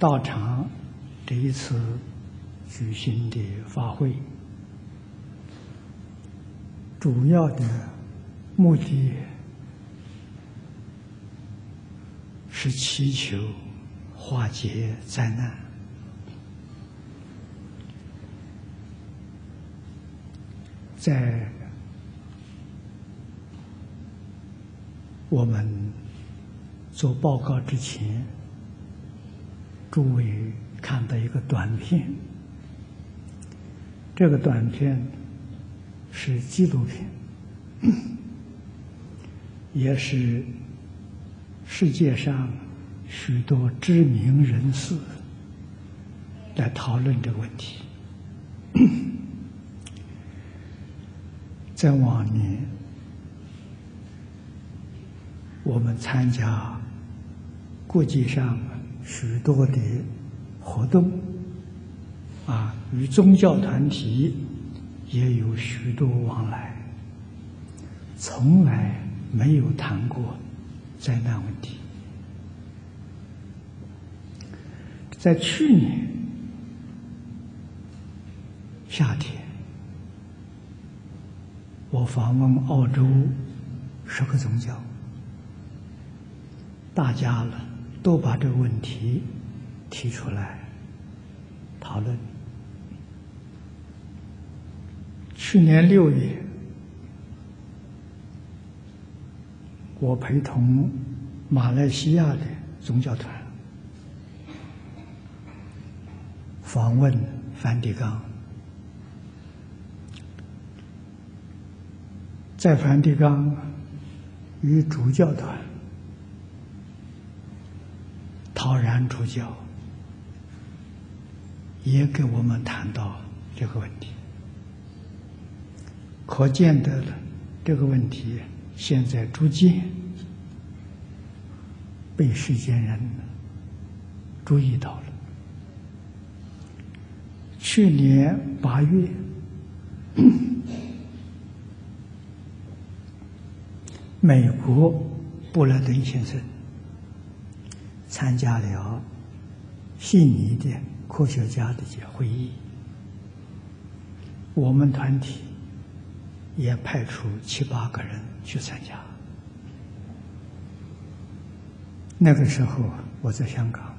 道场这一次举行的法会，主要的目的。是祈求化解灾难，在我们做报告之前，诸位看到一个短片，这个短片是纪录片，也是。世界上许多知名人士来讨论这个问题。在往年，我们参加国际上许多的活动，啊，与宗教团体也有许多往来，从来没有谈过。灾难问题，在去年夏天，我访问澳洲十个宗教，大家了都把这个问题提出来讨论。去年六月。我陪同马来西亚的宗教团访问梵蒂冈，在梵蒂冈与主教团陶然主教也给我们谈到这个问题，可见得了这个问题。现在逐渐被世间人注意到了。去年八月，美国布莱登先生参加了悉尼的科学家的一些会议，我们团体也派出七八个人。去参加。那个时候我在香港，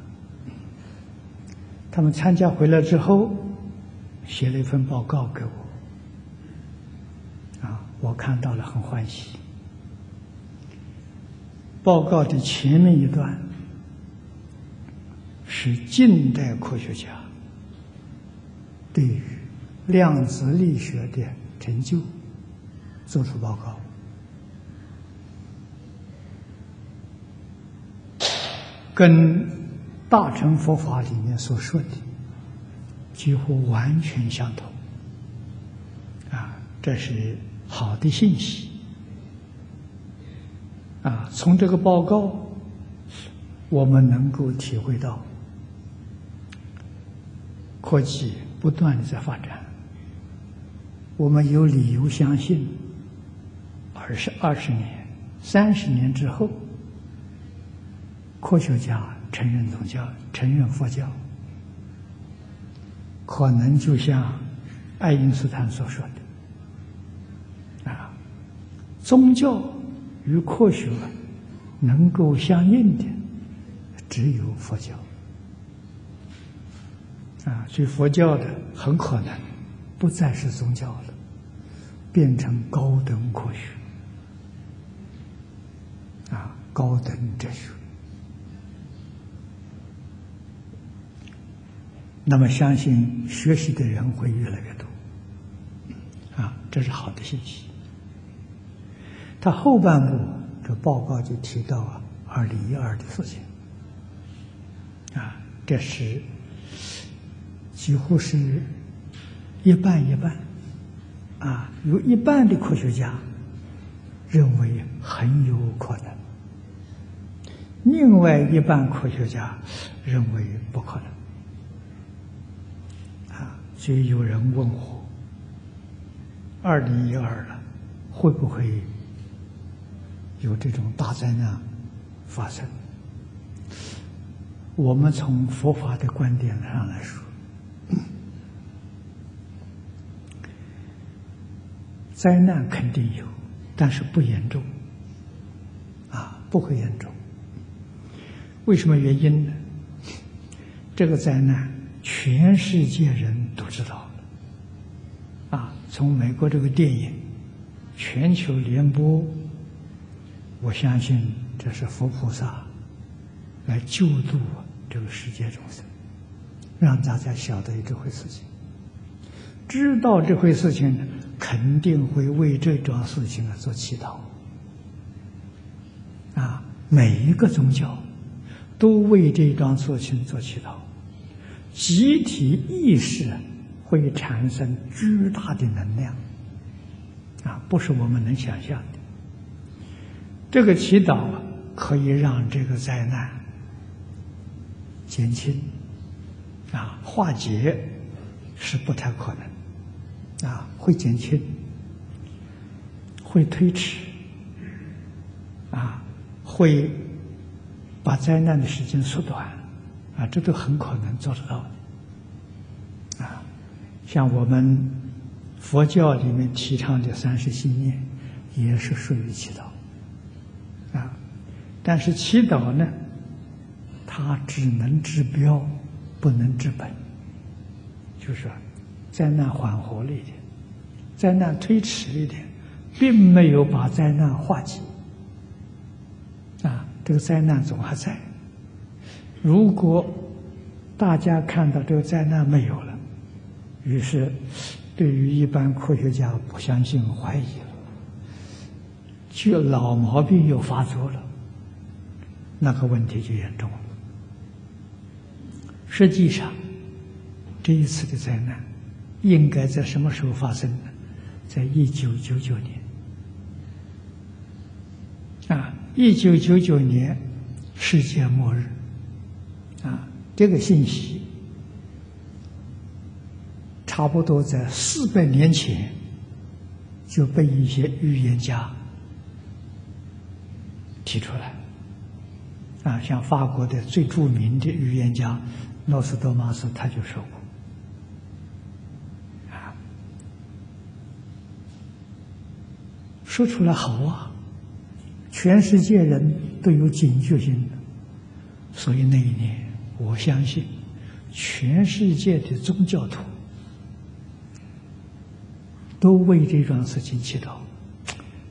他们参加回来之后，写了一份报告给我，啊，我看到了很欢喜。报告的前面一段是近代科学家对于量子力学的成就做出报告。跟大乘佛法里面所说的几乎完全相同，啊，这是好的信息。啊，从这个报告，我们能够体会到科技不断的在发展，我们有理由相信，二十二十年、三十年之后。科学家承认宗教，承认佛教，可能就像爱因斯坦所说的，啊，宗教与科学能够相应的只有佛教，啊，所以佛教的很可能不再是宗教了，变成高等科学，啊，高等哲学。那么，相信学习的人会越来越多，啊，这是好的信息。他后半部这报告就提到啊，二零一二的事情，啊，这是几乎是一半一半，啊，有一半的科学家认为很有可能，另外一半科学家认为不可能。啊，所以有人问我：二零一二了，会不会有这种大灾难发生？我们从佛法的观点上来说，灾难肯定有，但是不严重，啊，不会严重。为什么原因呢？这个灾难全世界人都知道，啊，从美国这个电影全球联播，我相信这是佛菩萨来救度这个世界众生，让大家晓得这回事情，知道这回事情，肯定会为这桩事情啊做祈祷，啊，每一个宗教。都为这桩事情做祈祷，集体意识会产生巨大的能量，啊，不是我们能想象的。这个祈祷可以让这个灾难减轻，啊，化解是不太可能，啊，会减轻，会推迟，啊，会。把灾难的时间缩短，啊，这都很可能做得到，啊，像我们佛教里面提倡的三世心念，也是属于祈祷，啊，但是祈祷呢，它只能治标，不能治本，就是，灾难缓和了一点，灾难推迟一点，并没有把灾难化解。啊这个灾难总还在。如果大家看到这个灾难没有了，于是对于一般科学家不相信、怀疑了，就老毛病又发作了，那个问题就严重了。实际上，这一次的灾难应该在什么时候发生呢？在一九九九年。啊。一九九九年，世界末日，啊，这个信息差不多在四百年前就被一些预言家提出来，啊，像法国的最著名的预言家诺斯多玛斯他就说过，说出来好啊。全世界人都有警觉性，所以那一年，我相信全世界的宗教徒都为这桩事情祈祷，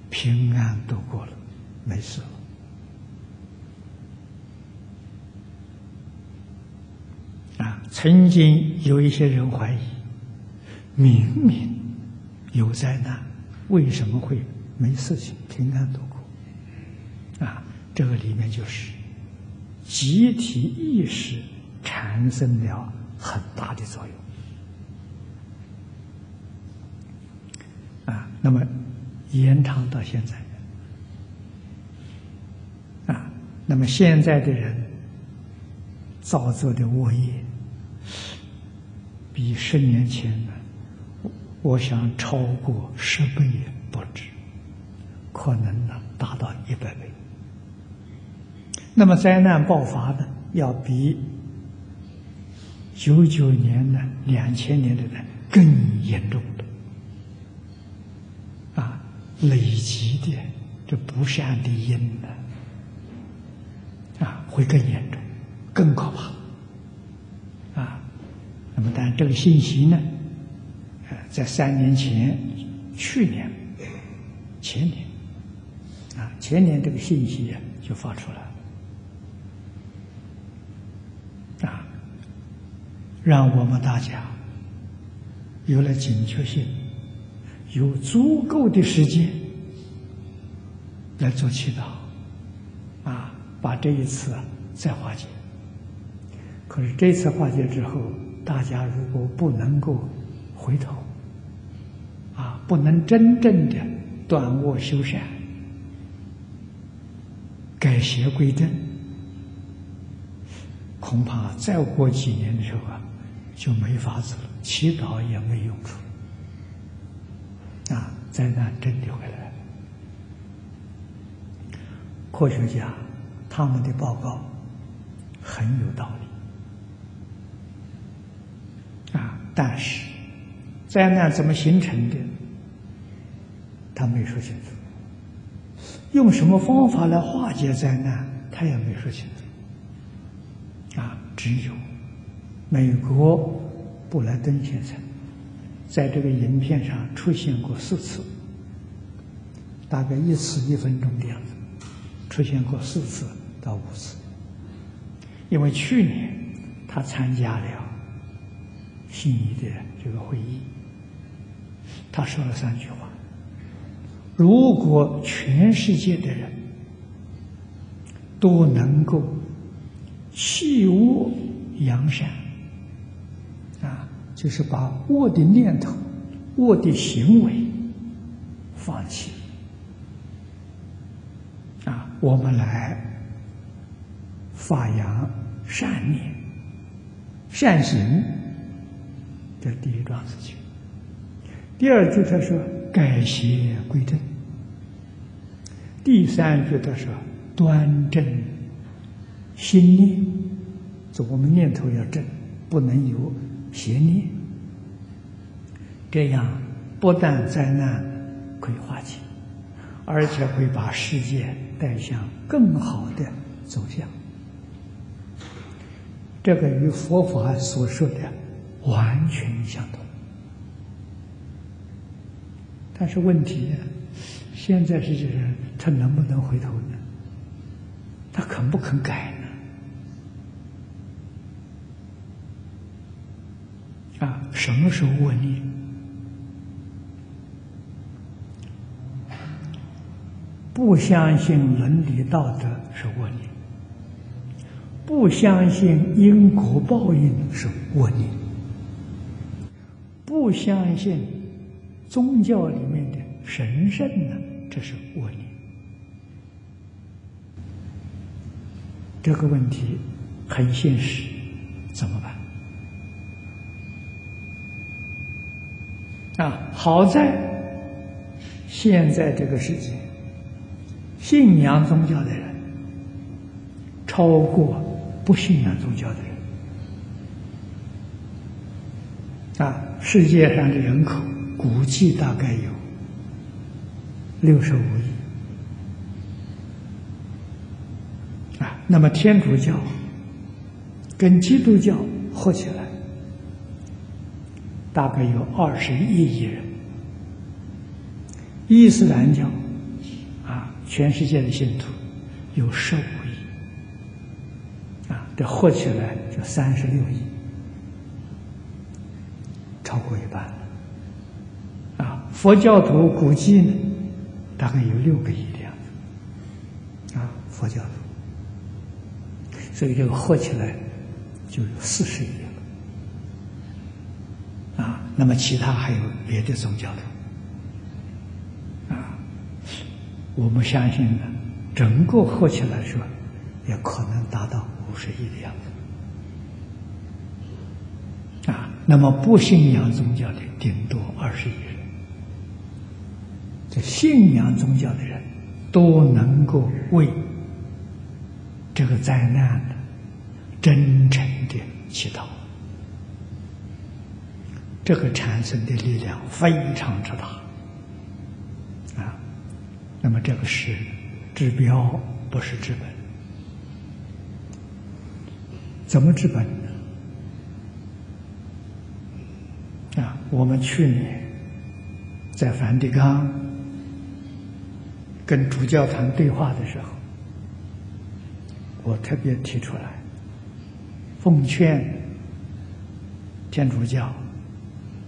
平安度过了，没事了。啊，曾经有一些人怀疑，明明有灾难，为什么会没事情，平安度过？啊，这个里面就是集体意识产生了很大的作用啊。那么延长到现在啊，那么现在的人造作的恶业，比十年前呢，我想超过十倍不止，可能呢达到一百倍。那么灾难爆发呢，要比九九年呢、两千年的呢更严重的啊，累积的这不善的因呢啊，会更严重、更可怕啊。那么，但这个信息呢，在三年前、去年、前年，前年这个信息啊就发出来了。让我们大家有了警觉性，有足够的时间来做祈祷，啊，把这一次再化解。可是这次化解之后，大家如果不能够回头，啊，不能真正的断恶修善、改邪归正，恐怕再过几年的时候啊，就没法子了，祈祷也没用处。啊，灾难真的回来了。科学家他们的报告很有道理，啊，但是灾难怎么形成的，他没说清楚。用什么方法来化解灾难，他也没说清楚。啊，只有美国布莱登先生在这个影片上出现过四次，大概一次一分钟的样子，出现过四次到五次。因为去年他参加了悉尼的这个会议，他说了三句话。如果全世界的人都能够弃恶扬善，啊，就是把恶的念头、恶的行为放弃，啊，我们来发扬善念、善行，这第一桩事情。第二句他说改邪归正。第三句他说：“端正心念，就我们念头要正，不能有邪念。这样不但灾难可以化解，而且会把世界带向更好的走向。这个与佛法所说的完全相同。但是问题？”现在这些人，他能不能回头呢？他肯不肯改呢？啊，什么时候恶念？不相信伦理道德是恶念，不相信因果报应是恶念，不相信宗教里面的神圣呢？这是恶念，这个问题很现实，怎么办？啊，好在现在这个世界，信仰宗教的人超过不信仰宗教的人。啊，世界上的人口估计大概有。六十五亿啊！那么天主教跟基督教合起来，大概有二十一亿人。伊斯兰教啊，全世界的信徒有十五亿啊，这合起来就三十六亿，超过一半了啊！佛教徒估计呢？大概有六个亿的样子，啊，佛教徒，所以这个合起来就有四十亿了，啊，那么其他还有别的宗教徒，啊，我们相信呢，整个合起来说，也可能达到五十亿的样子，啊，那么不信仰宗教的顶多二十亿人。这信仰宗教的人，都能够为这个灾难的真诚的祈祷，这个产生的力量非常之大啊！那么这个是治标，不是治本。怎么治本呢？啊，我们去年在梵蒂冈。跟主教团对话的时候，我特别提出来，奉劝天主教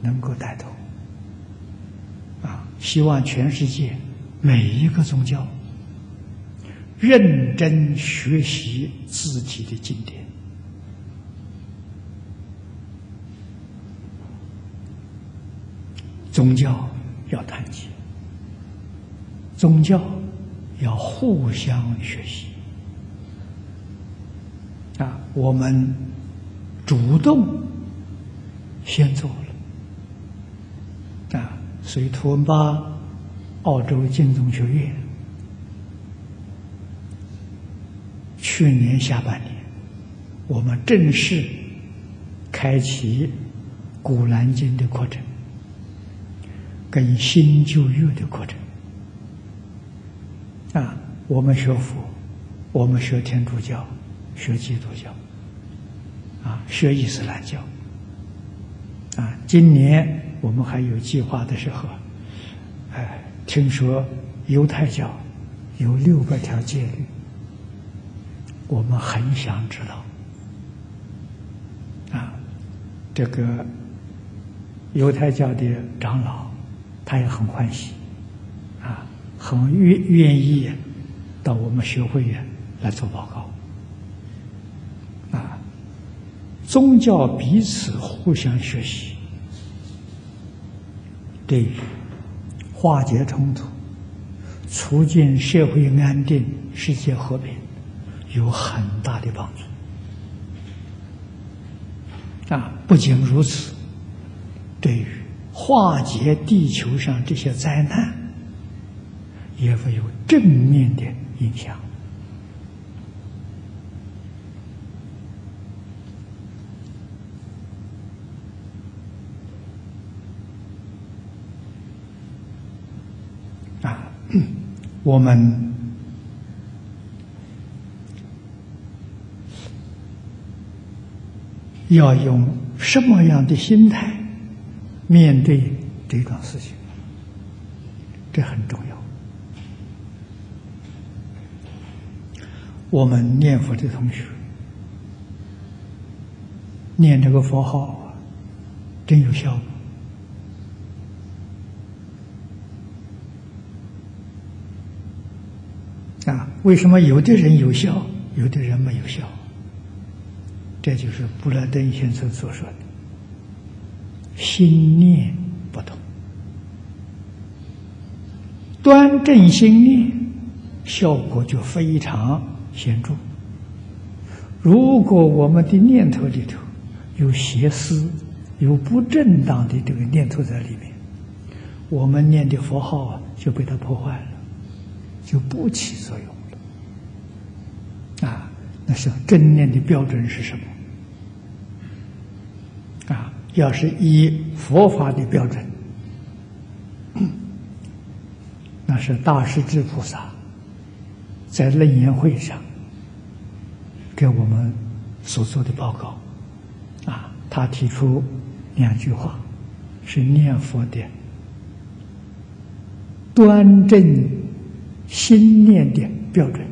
能够带头，啊，希望全世界每一个宗教认真学习自己的经典，宗教要团结。宗教要互相学习。啊，我们主动先做了啊，所以图文巴澳洲金宗学院去年下半年，我们正式开启《古兰经》的课程，跟新旧约的课程啊，我们学佛，我们学天主教。学基督教，啊，学伊斯兰教，啊，今年我们还有计划的时候，哎，听说犹太教有六百条戒律，我们很想知道，啊，这个犹太教的长老他也很欢喜，很愿愿意到我们学会来做报告。啊宗教彼此互相学习，对于化解冲突、促进社会安定、世界和平有很大的帮助。啊，不仅如此，对于化解地球上这些灾难，也会有正面的影响。啊 我们要用什么样的心态面对这种事情？这很重要。我们念佛的同学念这个佛号，真有效果。啊，为什么有的人有效，有的人没有效？这就是布拉登先生所说的“心念不同”。端正心念，效果就非常显著。如果我们的念头里头有邪思、有不正当的这个念头在里面，我们念的佛号啊就被它破坏了。就不起作用了啊！那是正念的标准是什么？啊，要是以佛法的标准，那是大势至菩萨在楞严会上给我们所做的报告啊，他提出两句话，是念佛的端正。心念的标准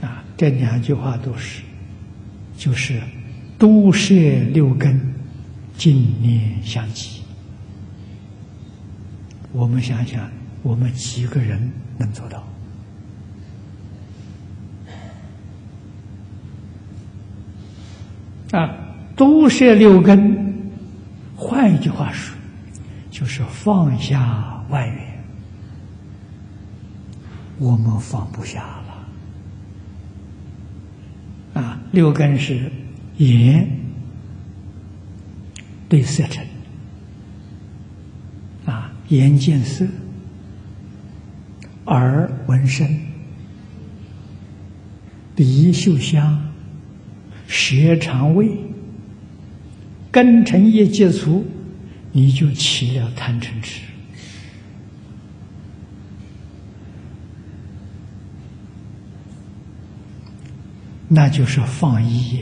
啊，这两句话都是，就是都摄六根，净念相继。我们想想，我们几个人能做到？啊，都摄六根，换一句话说，就是放下外缘。我们放不下了啊！六根是眼对色尘啊，眼见色，耳闻声，鼻嗅香，舌肠胃，根尘一接触，你就起了贪嗔痴。那就是放逸。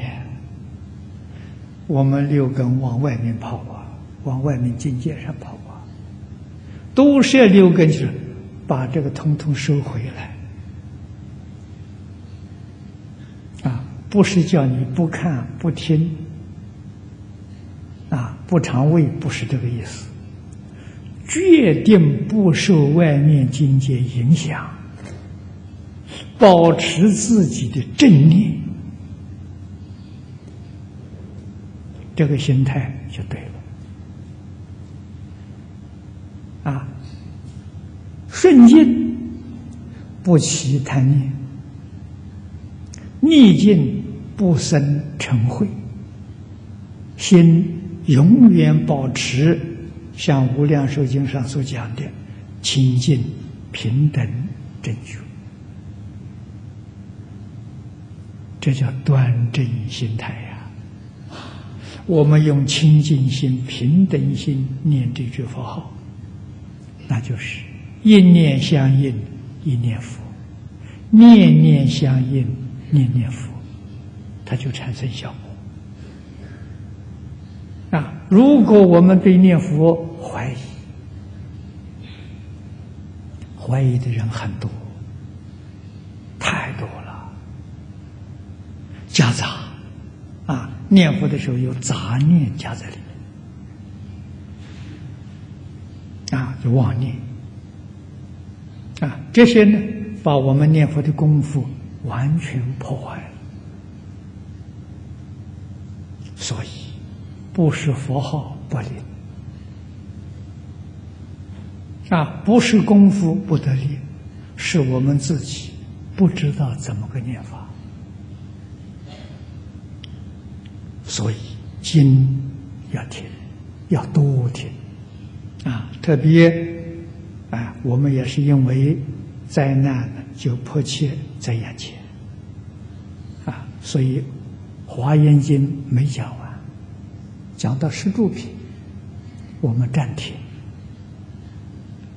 我们六根往外面跑啊，往外面境界上跑啊，都是六根，就是把这个通通收回来。不是叫你不看不听，啊，不尝味，不是这个意思。决定不受外面境界影响。保持自己的正念，这个心态就对了。啊，顺境不起贪念，逆境不生嗔恚，心永远保持像《无量寿经》上所讲的清净、平等、正觉，这叫端正心态呀。我们用清净心、平等心念这句佛号，那就是一念相应，一念佛；念念相应。念念佛，它就产生效果。啊，如果我们对念佛怀疑，怀疑的人很多，太多了，夹杂，啊，念佛的时候有杂念夹在里面，啊，就妄念，啊，这些呢，把我们念佛的功夫。完全破坏了，所以不是佛号不灵啊，不是功夫不得力，是我们自己不知道怎么个念法。所以经要听，要多听啊！特别啊，我们也是因为灾难就迫切。在眼前，啊，所以《华严经》没讲完，讲到十住品，我们暂停，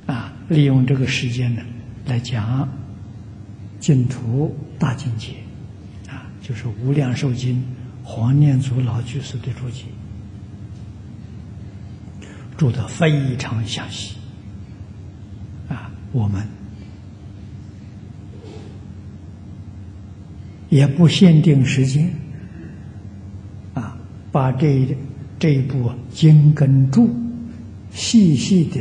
啊，利用这个时间呢，来讲净土大境界，啊，就是《无量寿经》黄念祖老居士的注解，注的非常详细，啊，我们。也不限定时间，啊，把这这一部经跟注细细的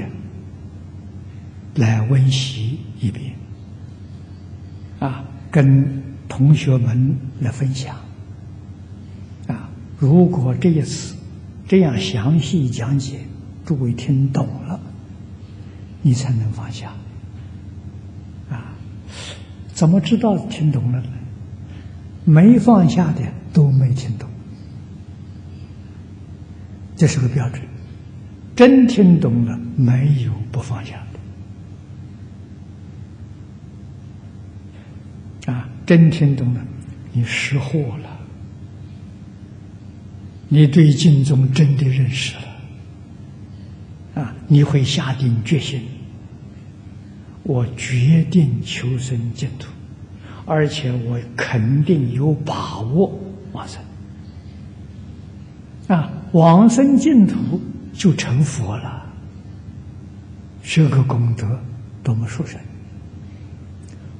来温习一遍，啊，跟同学们来分享，啊，如果这一次这样详细讲解，诸位听懂了，你才能放下，啊，怎么知道听懂了呢？没放下的都没听懂，这是个标准。真听懂了，没有不放下的。啊，真听懂了，你识货了，你对净宗真的认识了。啊，你会下定决心，我决定求生净土。而且我肯定有把握往生啊，往生净土就成佛了，这个功德多么殊胜！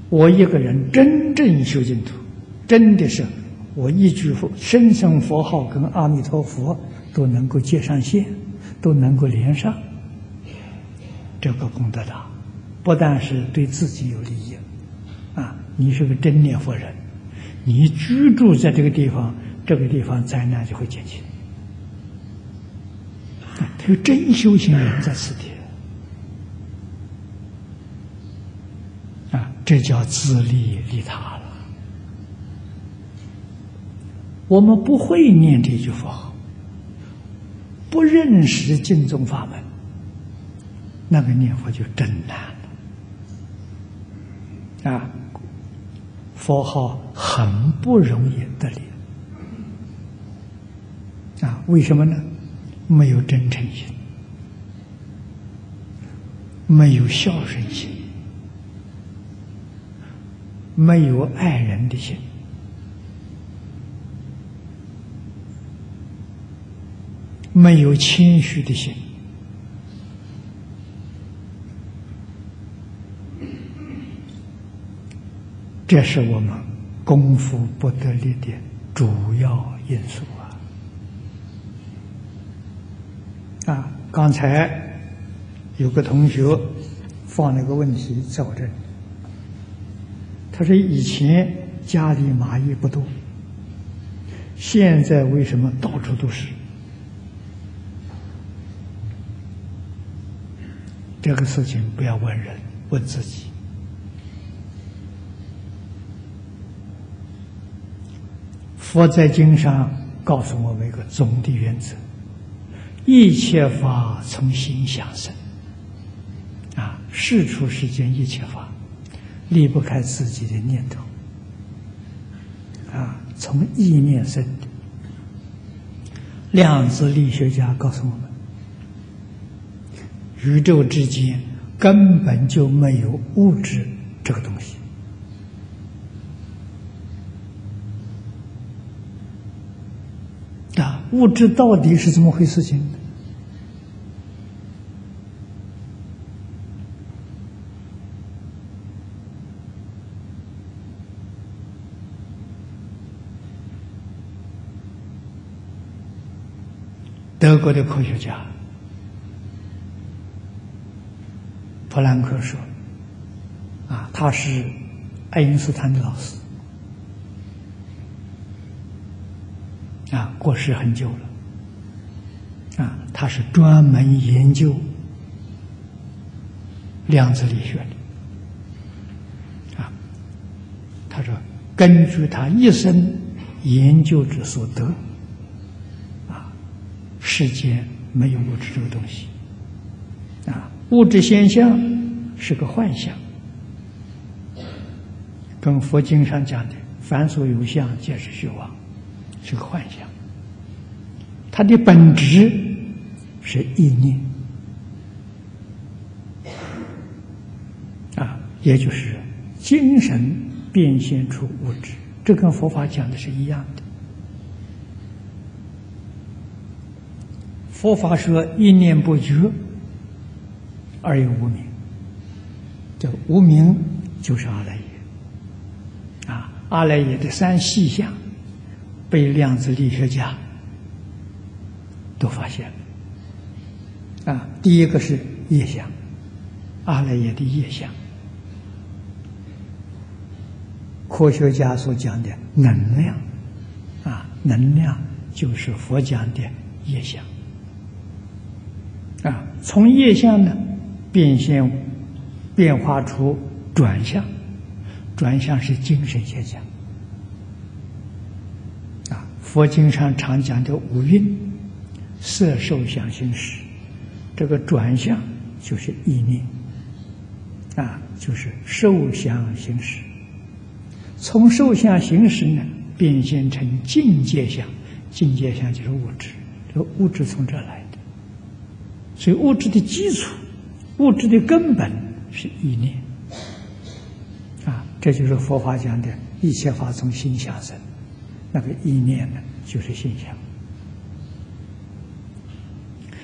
我一个人真正修净土，真的是我一句佛声声佛号跟阿弥陀佛都能够接上线，都能够连上，这个功德大，不但是对自己有利益。啊你是个真念佛人，你居住在这个地方，这个地方灾难就会减轻。他有真修行人在此地，啊，这叫自利利他了。我们不会念这句佛号，不认识净宗法门，那个念佛就真难了，啊。佛号很不容易得力啊！为什么呢？没有真诚心，没有孝顺心，没有爱人的心，没有谦虚的心。这是我们功夫不得力的主要因素啊！刚才有个同学放了个问题在我这里，他说：“以前家里蚂蚁不多，现在为什么到处都是？”这个事情不要问人，问自己。佛在经上告诉我们一个总的原则：一切法从心想生。啊，事出世间一切法，离不开自己的念头。啊，从意念生的。量子力学家告诉我们，宇宙之间根本就没有物质这个东西。啊，物质到底是怎么回事？情德国的科学家普兰克说：“啊，他是爱因斯坦的老师，啊，过世很久了，啊，他是专门研究量子力学的，啊，他说，根据他一生研究之所得。”啊世间没有物质这个东西，啊，物质现象是个幻象，跟佛经上讲的“凡所有相，皆是虚妄”，是个幻象。它的本质是意念，啊，也就是精神变现出物质，这跟佛法讲的是一样的。佛法说一念不觉而有无明，这无明就是阿赖耶。啊，阿赖耶的三细相被量子力学家都发现了。啊，第一个是业相，阿赖耶的业相，科学家所讲的能量，啊，能量就是佛讲的业相。啊，从业相呢变现变化出转向，转向是精神现象。佛经上常讲的五蕴，色、受、想、行、识，这个转向就是意念，啊，就是受想行识。从受想行识呢变现成境界相，境界相就是物质，这个物质从这来的。所以物质的基础、物质的根本是意念，啊，这就是佛法讲的一切法从心想生，那个意念呢，就是现象。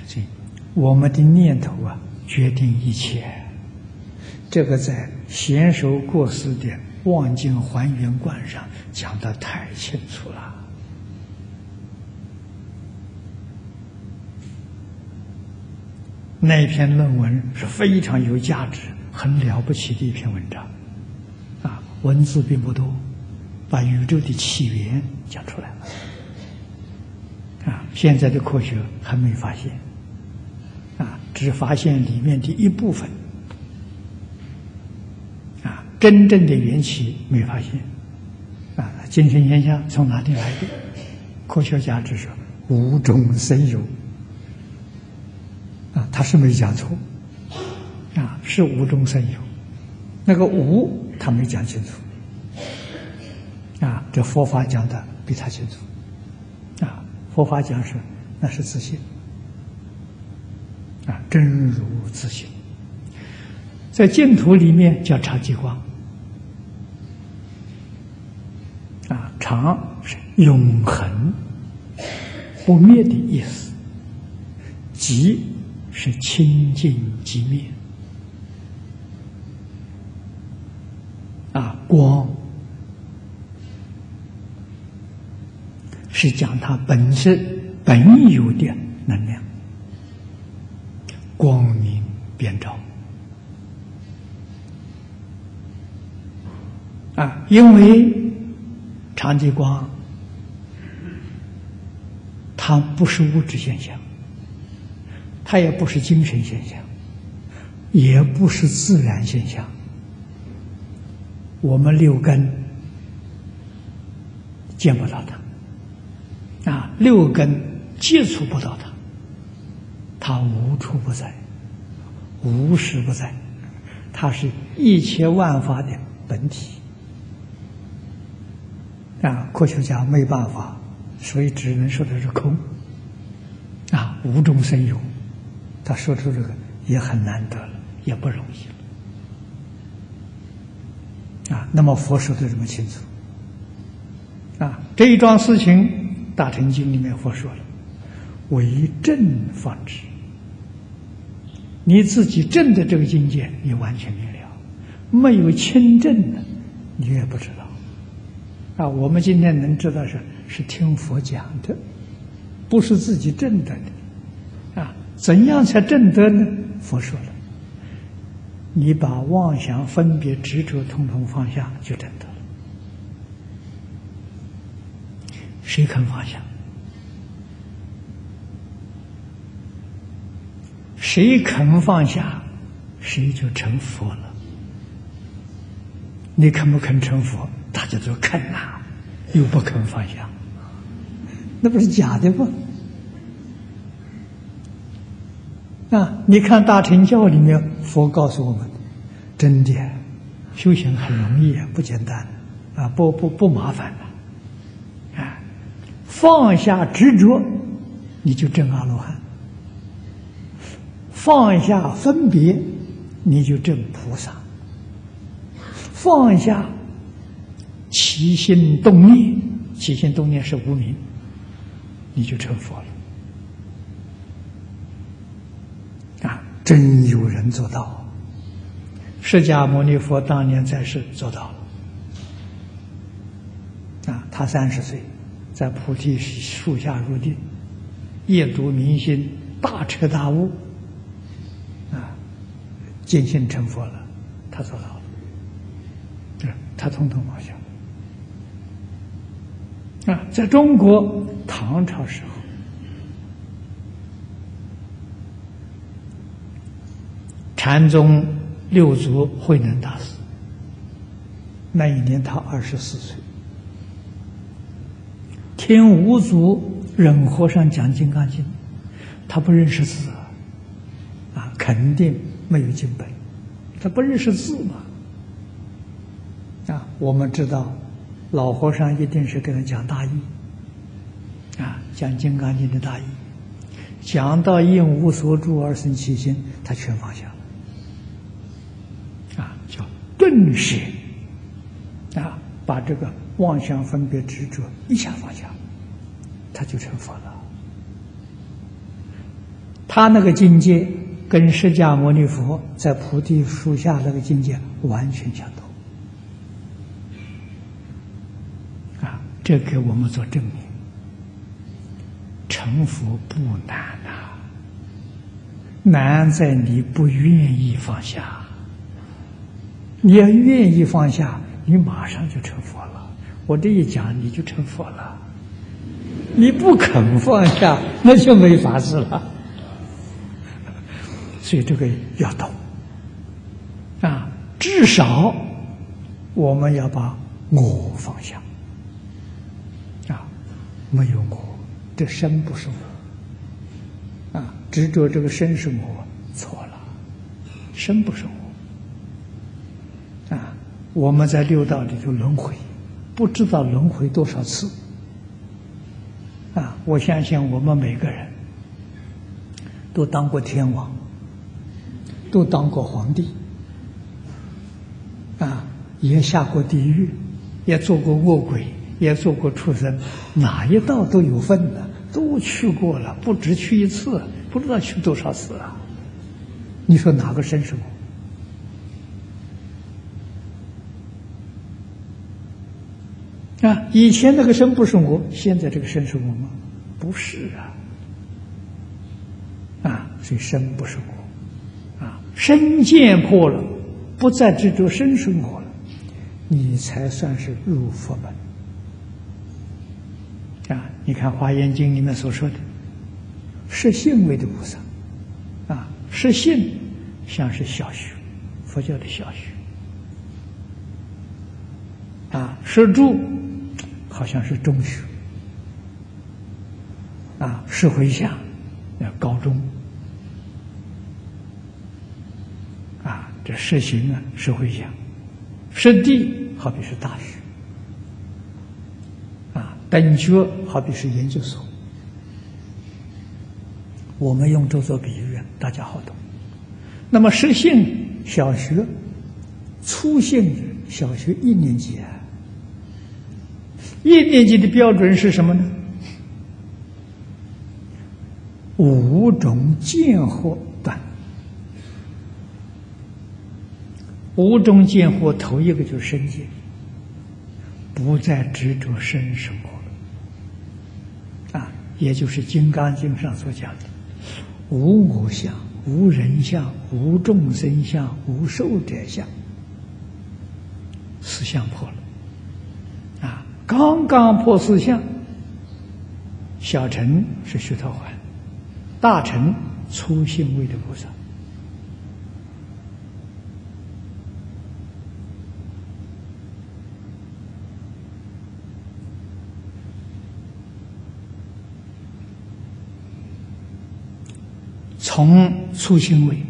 所以我们的念头啊，决定一切。这个在贤首过世的《望境还原观》上讲的太清楚了。那篇论文是非常有价值、很了不起的一篇文章，啊，文字并不多，把宇宙的起源讲出来了，啊，现在的科学还没发现，啊，只发现里面的一部分，啊，真正的缘起没发现，啊，精神现象从哪里来的？科学家只说无中生有。啊，他是没讲错，啊，是无中生有，那个无他没讲清楚，这佛法讲的比他清楚，啊，佛法讲是那是自信，啊，真如自信，在净土里面叫常寂光，啊，常是永恒不灭的意思，寂。是清净寂灭。啊，光是讲它本身本有的能量，光明遍照啊，因为长极光它不是物质现象。它也不是精神现象，也不是自然现象。我们六根见不到它，啊，六根接触不到它，它无处不在，无时不在，它是一切万法的本体。啊，科学家没办法，所以只能说的是空。啊，无中生有，他说出这个也很难得了，也不容易了。啊，那么佛说的这么清楚。啊，这一桩事情，《大乘经》里面佛说了，为正方知。你自己正的这个境界，你完全明了；没有清正的，你也不知道。啊，我们今天能知道是是听佛讲的，不是自己证得的。啊，怎样才证得呢？佛说了，你把妄想、分别、执着统统放下，就证得了。谁肯放下？谁肯放下，谁就成佛了。你肯不肯成佛？大家都肯呐，又不肯放下，那不是假的吗？啊，你看《大乘教》里面，佛告诉我们，真的修行很容易，不简单，啊，不不不麻烦，放下执着，你就证阿罗汉；放下分别，你就证菩萨；放下。起心动念，起心动念是无明，你就成佛了。啊，真有人做到。释迦牟尼佛当年在世做到了。啊，他三十岁，在菩提树下入定，夜读明心，大彻大悟，啊，见性成佛了，他做到了。对，他通通放下。啊，在中国唐朝时候，禅宗六祖慧能大师，那一年他二十四岁，听五祖忍和尚讲《金刚经》，他不认识字啊，肯定没有经本，他不认识字嘛，啊，我们知道。老和尚一定是给他讲大义，啊，讲《金刚经》的大义，讲到应无所住而生其心，他全放下了，啊，叫顿时，啊，把这个妄想分别执着一下放下，他就成佛了。他那个境界跟释迦牟尼佛在菩提树下那个境界完全相同。啊这给我们做证明，成佛不难呐，难在你不愿意放下。你要愿意放下，你马上就成佛了。我这一讲，你就成佛了。你不肯放下，那就没法子了。所以这个要懂啊，至少我们要把我放下啊。没有我，这身不是我啊！执着这个身是我，错了，身不是我啊！我们在六道里头轮回，不知道轮回多少次啊！我相信我们每个人都当过天王，都当过皇帝啊，也下过地狱，也做过恶鬼。也做过畜生，哪一道都有份的，都去过了，不止去一次，不知道去多少次啊！你说哪个生是啊，以前那个生不是我，现在这个生是我吗？不是啊！啊，所以生不是我，啊，身见破了，不再执着生是我了，你才算是入佛门。啊，你看《华严经》里面所说的，是性为的菩萨，啊，是性像是小学，佛教的小学，啊，是住好像是中学，啊，是回向，要高中，啊，这实行啊，是回向，实地好比是大学，啊，等学好比是研究所。我们用这做比喻，大家好懂。那么实性小学，初性小学一年级啊，一年级的标准是什么呢？五种见惑断，五种见惑头一个就是身见，不再执着身生活，啊，也就是《金刚经》上所讲的无我相、无人相、无众生相、无寿者相，四相破了，刚刚破四相，小乘是须陀洹。大乘初心位的菩萨，从初心位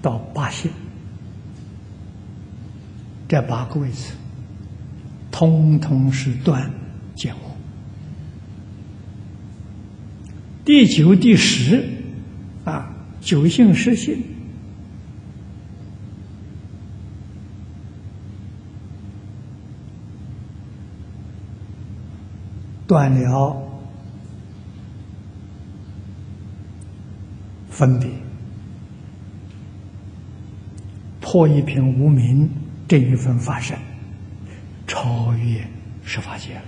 到八性，这八个位置，通通是断见惑。第九、第十，啊，九性十性，断了分别，破一片无名，这一份发生，越十法界了。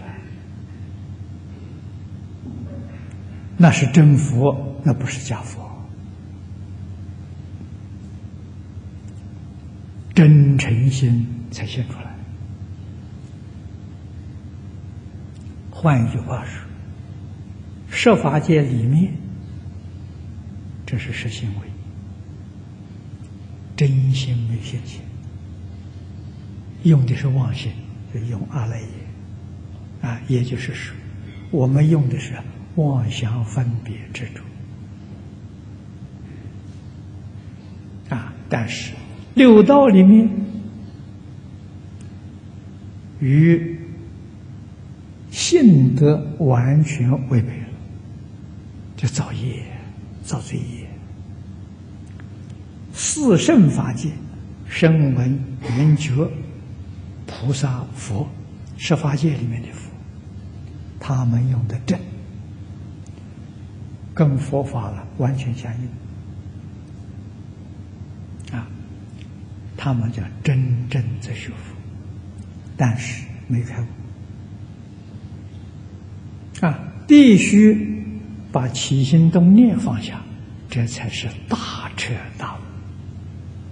那是真佛，那不是假佛。真诚心才现出来。换一句话说，设法界里面，这是实行为，真心没现前，用的是妄心，就用阿赖耶，啊，也就是说，我们用的是。妄想分别执着啊！但是六道里面与性德完全违背了，就造业、造罪业。四圣法界，声闻、缘觉、菩萨、佛，十法界里面的佛，他们用的正。跟佛法了完全相应啊！他们叫真正在学佛，但是没开悟啊！必须把起心动念放下，这才是大彻大悟、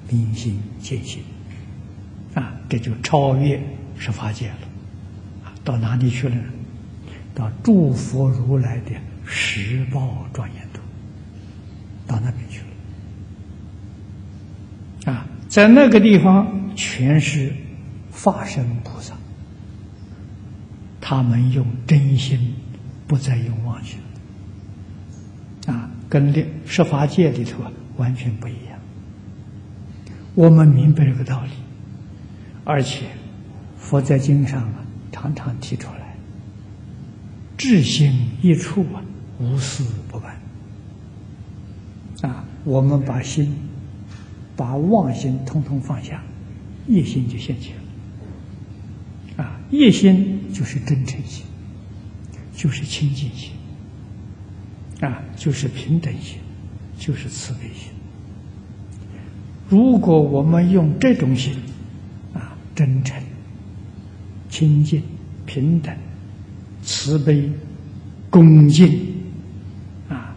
明心见性啊！这就超越十法界了啊！到哪里去了呢？到诸佛如来的。十报庄严度，到那边去了啊！在那个地方，全是化身菩萨，他们用真心，不再用妄心啊，跟这十法界里头啊完全不一样。我们明白这个道理，而且佛在经上啊常常提出来，至心一处啊。无私不办啊！我们把心、把妄心通通放下，一心就现起了。啊，一心就是真诚心，就是清净心，啊，就是平等心，就是慈悲心。如果我们用这种心，啊，真诚、清净、平等、慈悲、恭敬。啊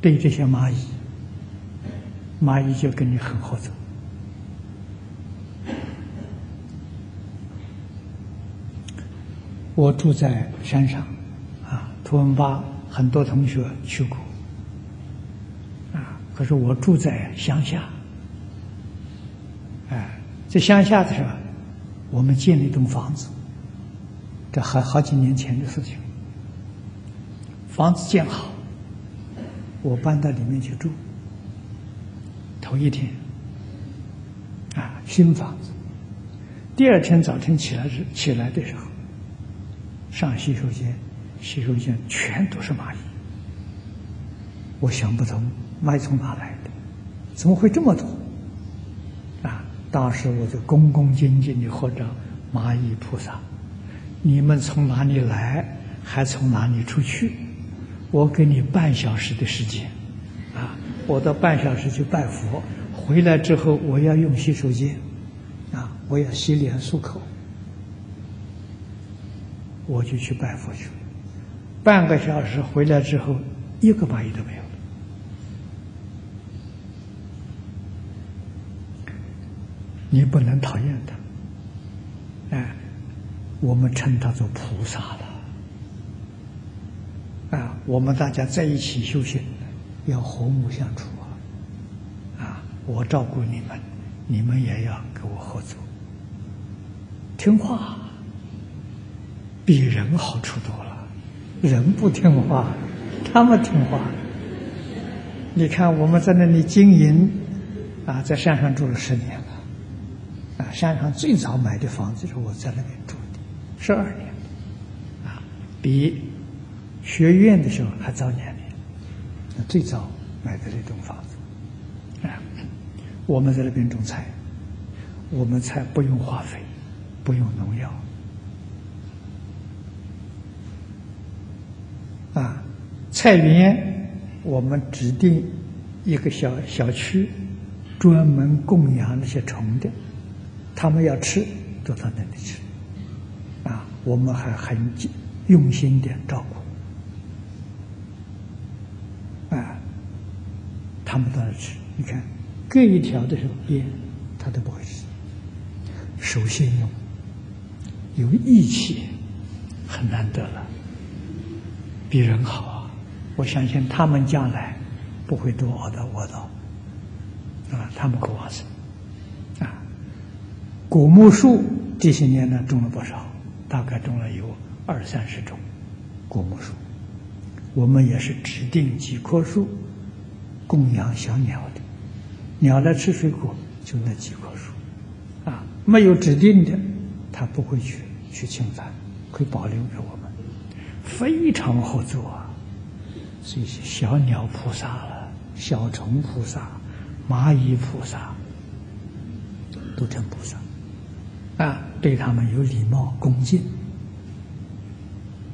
对这些蚂蚁，蚂蚁就跟你很合作。我住在山上，啊，图文巴很多同学去过，啊，可是我住在乡下，哎，在乡下的时候，我们建了一栋房子，这还好几年前的事情。房子建好，我搬到里面去住。头一天，啊，新房子。第二天早晨起来时，起来的时候，上洗手间，洗手间全都是蚂蚁。我想不通，蚂蚁从哪来的？怎么会这么多？啊！当时我就恭恭敬敬的喝着蚂蚁菩萨，你们从哪里来，还从哪里出去？我给你半小时的时间，啊，我到半小时去拜佛，回来之后我要用洗手间，啊，我要洗脸漱口，我就去拜佛去了。半个小时回来之后，一个蚂蚁都没有。你不能讨厌他，哎，我们称他做菩萨了，啊，我们大家在一起修行，要和睦相处啊，啊，我照顾你们，你们也要跟我合作，听话，比人好处多了，人不听话，他们听话。你看我们在那里经营，啊，在山上住了十年了。啊山上最早买的房子是我在那边住，十二年，啊，比学院的时候还早两年。最早买的这栋房子，啊，我们在那边种菜，我们菜不用化肥，不用农药，啊，菜园我们指定一个小小区，专门供养那些虫的。他们要吃，都到那里吃，我们还很用心的照顾，啊，他们到那吃，你看，割一条的时候边，他都不会吃，首先用，有义气，很难得了，比人好啊！我相信他们将来不会多熬到我的，啊，他们会往生。果木树这些年呢种了不少，大概种了有二三十种果木树。我们也是指定几棵树供养小鸟的，鸟来吃水果就那几棵树，啊，没有指定的，它不会去去侵犯，会保留给我们，非常合作啊。所以小鸟菩萨了，小虫菩萨，蚂蚁菩萨，都成菩萨。啊，对他们有礼貌、恭敬，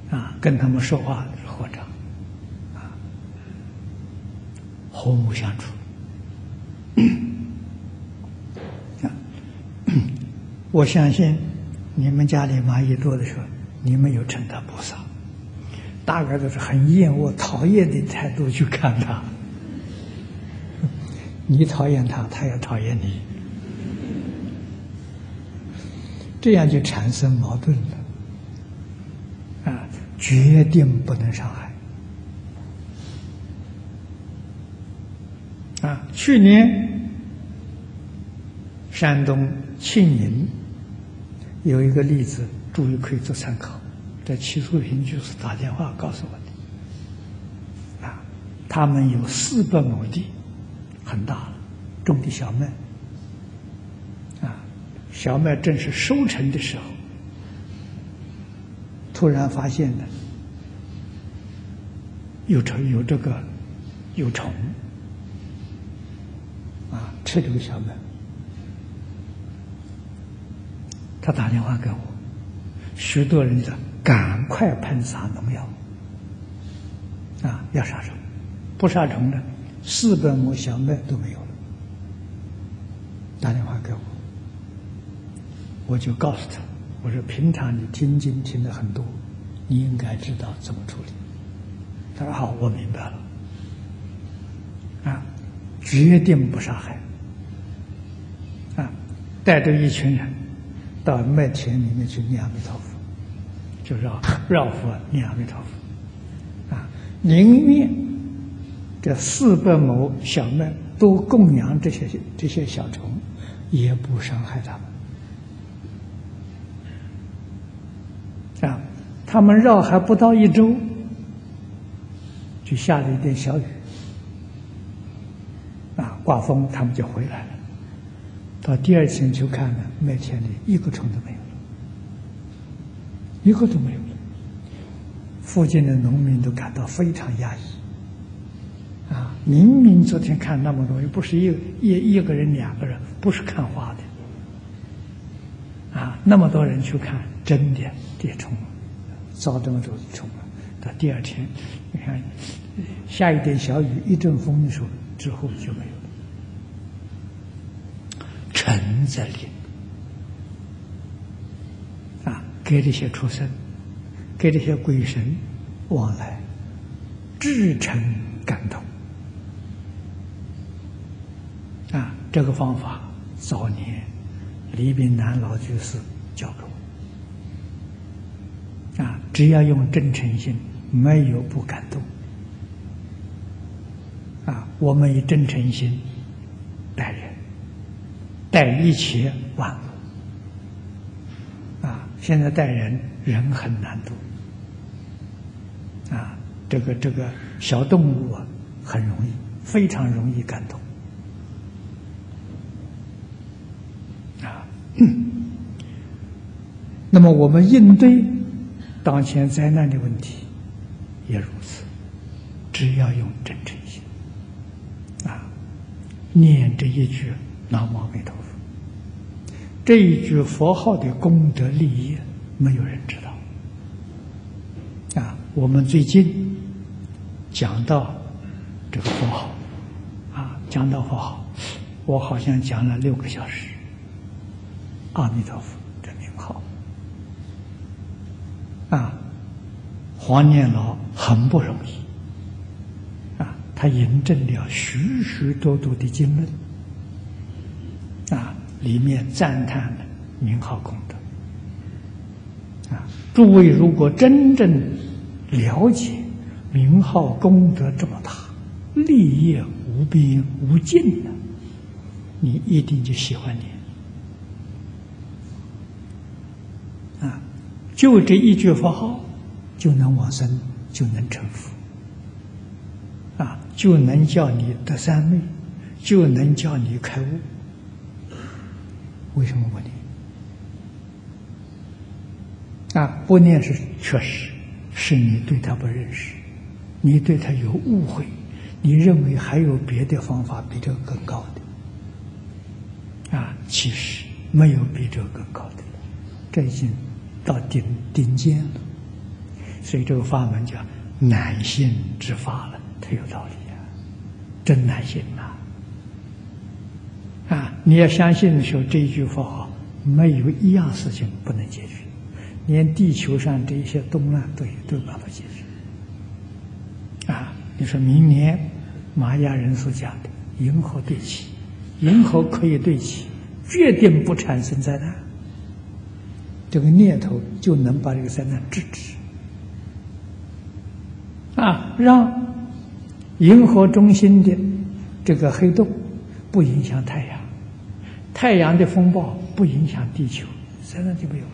啊，跟他们说话或者啊，和睦相处。啊，我相信你们家里蚂蚁多的时候，你们有称他菩萨，大概都是很厌恶、讨厌的态度去看他。你讨厌他，他也讨厌你。这样就产生矛盾了，啊，决定不能伤害。啊，去年山东庆宁有一个例子，注意可以做参考。在齐淑平就是打电话告诉我的，啊，他们有四百亩地，很大，种的小麦。小麦正是收成的时候，突然发现呢有虫，有这个有虫啊，吃这个小麦。他打电话给我，许多人的赶快喷洒农药啊，要杀虫，不杀虫的四百亩小麦都没有了。打电话给我。我就告诉他：“我说平常你听经听的很多，你应该知道怎么处理。”他说：“好，我明白了。”啊，决定不杀害。啊，带着一群人到麦田里面去念阿弥陀佛，就绕绕佛念阿弥陀佛。啊，宁愿这四百亩小麦都供养这些这些小虫，也不伤害他们。啊，他们绕还不到一周，就下了一点小雨，啊，刮风，他们就回来了。到第二天去看呢，麦田里一个虫都没有了，一个都没有了。附近的农民都感到非常压抑，啊，明明昨天看那么多，又不是一一一个人、两个人，不是看花的，啊，那么多人去看，真的跌虫，遭这么多虫了。到第二天，你看下一点小雨，一阵风的时候，之后就没有了。诚则灵，啊，给这些畜生。给这些鬼神往来，至诚感动啊！这个方法早年李炳南老居士教给我啊，只要用真诚心，没有不感动啊！我们以真诚心待人，待一切万物啊！现在待人，人很难度。啊，这个这个小动物啊，很容易，非常容易感动。啊，那么我们应对当前灾难的问题也如此，只要用真诚心，啊，念这一句南无阿弥陀佛，这一句佛号的功德利益，没有人知道。啊我们最近讲到这个佛号啊，讲到佛号，我好像讲了六个小时。阿弥陀佛这名号啊，黄念老很不容易啊，他印证了许许多多的经论啊，里面赞叹了名号功德啊。诸位如果真正了解名号功德这么大，立业无边无尽的，你一定就喜欢你啊！就这一句佛号，就能往生，就能成佛啊！就能叫你得三昧，就能叫你开悟。为什么不念？啊，不念是确实。是你对他不认识，你对他有误会，你认为还有别的方法比这更高的，啊，其实没有比这更高的了，这已经到顶顶尖了，所以这个法门叫难信之法了，它有道理啊，真难信呐，啊，你要相信的时候，这一句佛号没有一样事情不能解决。连地球上这一些动乱都有都有办法解决。啊，你说明年玛雅人所讲的银河对齐，银河可以对齐，决定不产生灾难。这个念头就能把这个灾难制止。啊，让银河中心的这个黑洞不影响太阳，太阳的风暴不影响地球，灾难就没有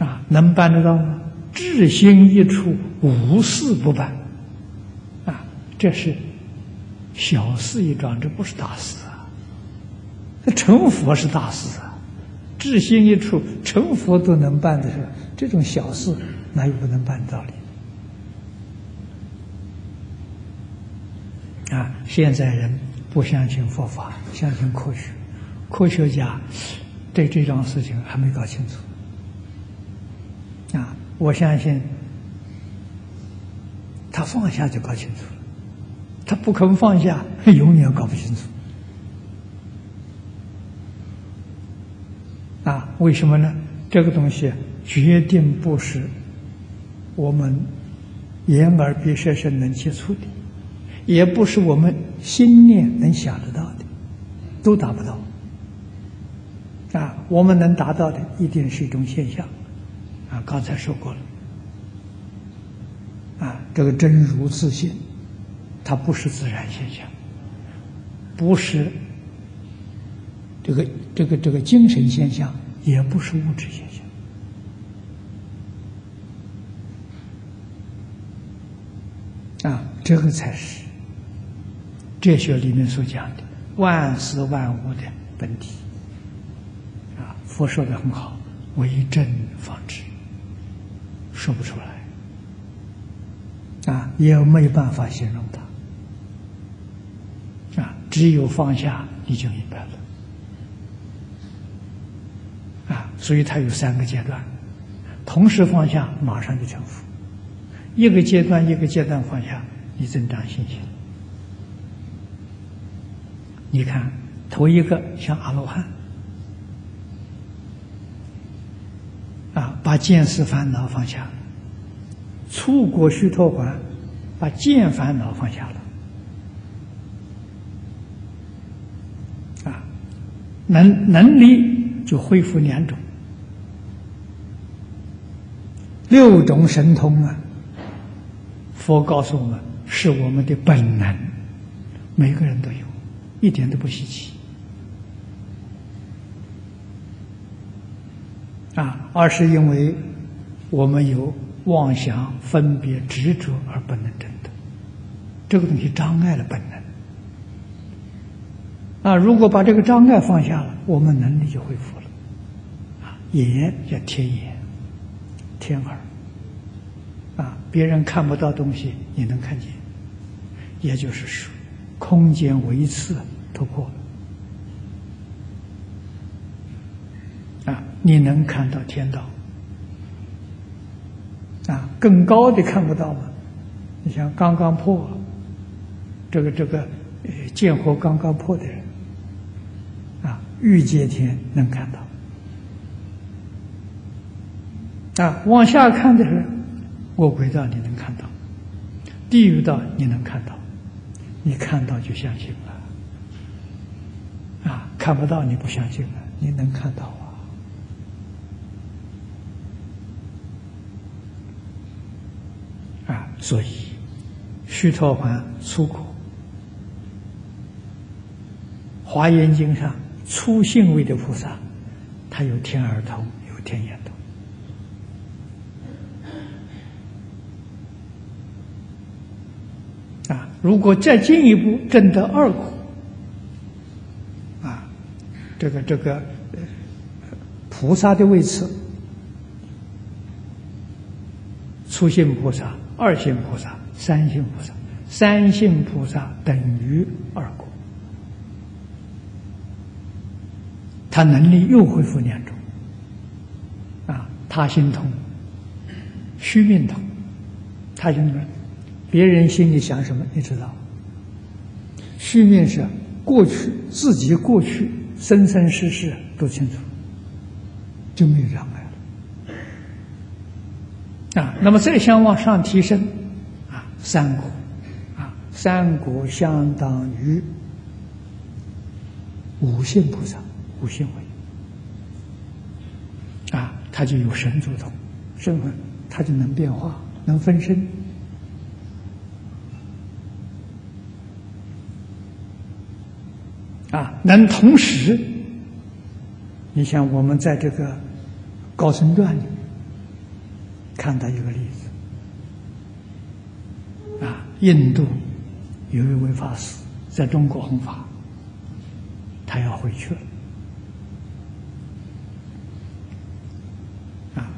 了。啊能办得到吗？至心一处，无事不办。啊，这是小事一桩，这不是大事啊。那成佛是大事啊，至心一处，成佛都能办的事，这种小事哪有不能办的道理？啊，现在人不相信佛法，相信科学，科学家对这桩事情还没搞清楚。啊，我相信他放下就搞清楚了，他不肯放下，永远搞不清楚。啊，为什么呢？这个东西决定不是我们眼耳鼻舌身能接触的，也不是我们心念能想得到的，都达不到。啊，我们能达到的，一定是一种现象。啊，刚才说过了，啊，这个真如自性，它不是自然现象，不是这个这个这个精神现象，也不是物质现象这个才是哲学里面所讲的万事万物的本体。啊，佛说的很好，为真方知，说不出来，啊，也没有办法形容它，啊，只有放下你就明白了啊。所以它有三个阶段，同时放下，马上就成佛；一个阶段一个阶段放下，你增长信心。你看，头一个像阿罗汉，啊，把见识烦恼放下了；出国须陀洹，把见烦恼放下了，啊，能能力就恢复两种。六种神通啊，佛告诉我们是我们的本能，每个人都有，一点都不稀奇。啊，而是因为我们有妄想、分别、执着而不能证得，这个东西障碍了本能。啊，如果把这个障碍放下了，我们能力就恢复了。啊，眼叫天眼。天耳，啊，别人看不到东西，你能看见，也就是说，空间维次突破了，啊，你能看到天道，啊，更高的看不到吗？你像刚刚破，这个这个，呃，见火刚刚破的人，啊，欲界天能看到。啊，往下看的时候，我轨道你能看到，地狱道你能看到，你看到就相信了。啊，看不到你不相信了，你能看到啊？啊，所以须陀洹出国，《华严经》上初信位的菩萨，他有天耳通，有天眼通。如果再进一步证得二果，啊，这个这个菩萨的位次，初性菩萨、二性菩萨、三性菩萨，三性菩萨等于二果，他能力又恢复两种，啊，他心通，虚命通，他心通。别人心里想什么，你知道？虚面是过去自己过去生生世世都清楚，就没有障碍了。啊，那么再想往上提升，啊，三国，啊，三国相当于五性菩萨，五性位，啊，他就有神足通，身份他就能变化，能分身。啊，能同时，你像我们在这个《高僧传》里看到一个例子，啊，印度有一位法师在中国弘法，他要回去了，啊，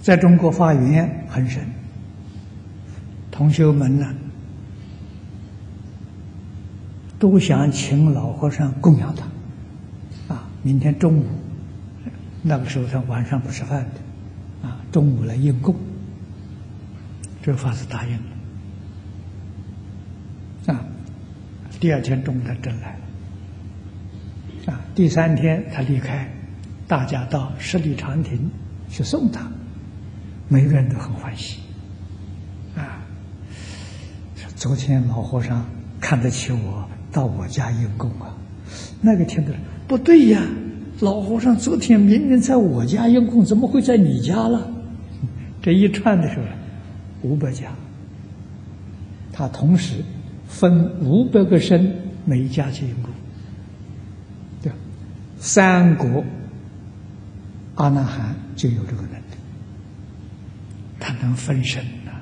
在中国发愿很深，同学们呢。都想请老和尚供养他，啊，明天中午，那个时候他晚上不吃饭的，啊，中午来应供，这法师答应了，啊，第二天中午他真来了，啊，第三天他离开，大家到十里长亭去送他，每个人都很欢喜，啊，昨天老和尚看得起我。到我家用功啊！那个听的不对呀，老和尚昨天明明在我家用功，怎么会在你家了？这一串的时候，五百家，他同时分五百个身，每一家去用功。对，三国阿那含就有这个能力，他能分身呐。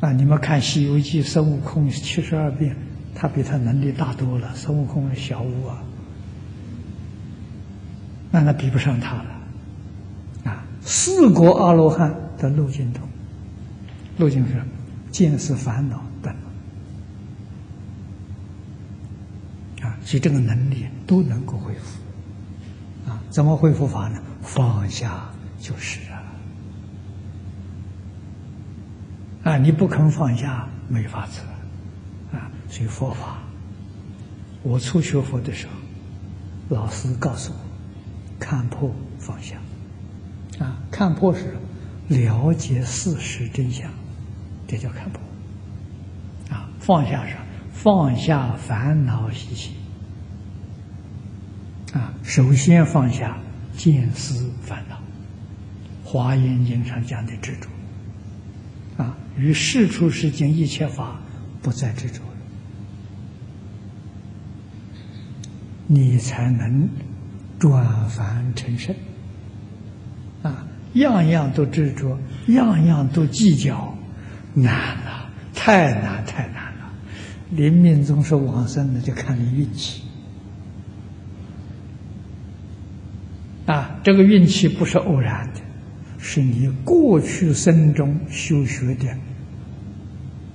啊，你们看《西游记》，孙悟空七十二变，他比他能力大多了。孙悟空小悟啊，那那比不上他了。啊，四国阿罗汉的路径图，路径是见思烦恼等。啊，其实这个能力都能够恢复。啊，怎么恢复法呢？放下就是啊。你不肯放下，没法子啊！所以佛法，我初学佛的时候，老师告诉我，看破放下。啊，看破是了解事实真相，这叫看破。啊，放下是放下烦恼习气。啊，首先放下见思烦恼，《华严经》上讲的执着。于世出世间一切法不再执着，你才能转凡成圣。啊，样样都执着，样样都计较，难了，太难太难了。临命终是往生的，就看你运气。啊，这个运气不是偶然的。是你过去生中修学的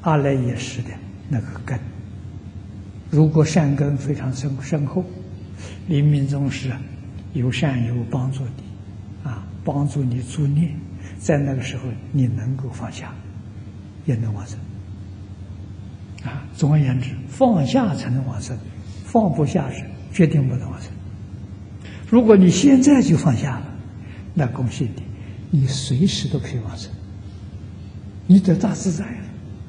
阿赖耶识的那个根。如果善根非常深深厚，临命终时有善友帮助你，啊，帮助你助念，在那个时候你能够放下，也能往生。啊，总而言之，放下才能往生，放不下是决定不能往生。如果你现在就放下了，那恭喜你。你随时都可以往生，你得大自在了，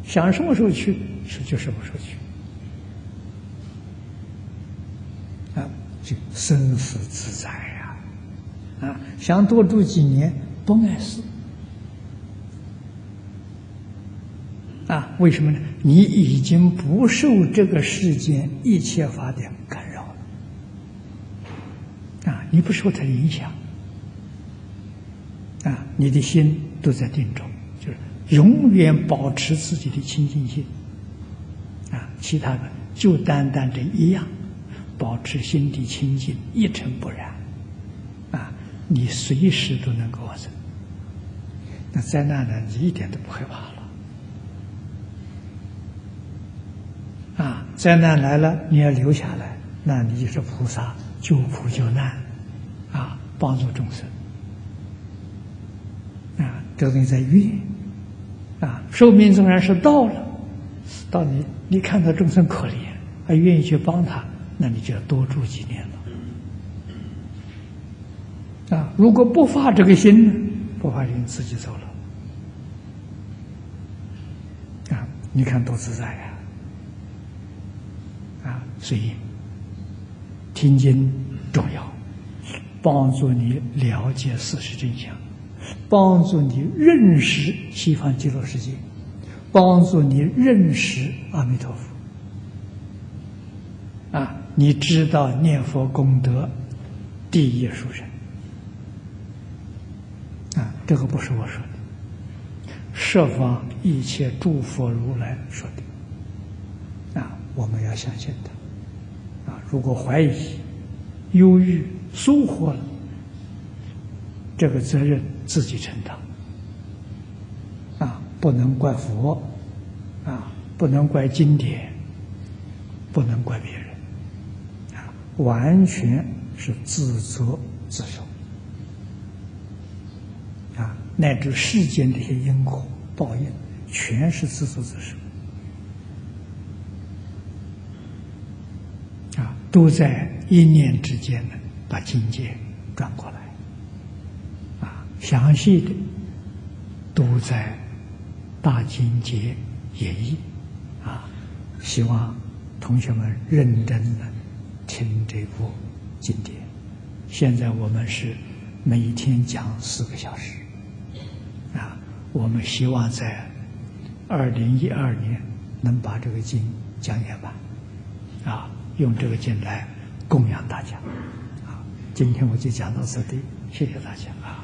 想什么时候去是就什么时候去，啊，就生死自在呀，啊，想多住几年不碍事，啊，为什么呢？你已经不受这个世间一切法的干扰了，啊，你不受它影响。啊，你的心都在定中，永远保持自己的清净心。啊，其他的就单单这一样，保持心地清净，一尘不染。啊，你随时都能够完成。那灾难呢，你一点都不害怕了。啊，灾难来了，你要留下来，那你就是菩萨救苦救难，啊，帮助众生。这个东西在愿啊，寿命纵然是到了，到你你看到众生可怜，还愿意去帮他，那你就要多住几年了啊！如果不发这个心呢，不发心自己走了啊！你看多自在呀啊！所以听经重要，帮助你了解事实真相。帮助你认识西方极乐世界，帮助你认识阿弥陀佛。啊，你知道念佛功德第一殊胜。啊，这个不是我说的，设方一切诸佛如来说的。啊，我们要相信的。啊，如果怀疑、忧郁、疏忽了。这个责任自己承担，啊，不能怪佛，啊，不能怪经典，不能怪别人，啊，完全是自责自受，啊，乃至世间这些因果报应，全是自作自受，啊，都在一念之间呢，把境界转过来。详细的都在《大经节演义》啊，希望同学们认真的听这部经典。现在我们是每天讲四个小时啊，我们希望在二零一二年能把这个经讲演完啊，用这个经来供养大家啊。今天我就讲到这里，谢谢大家啊。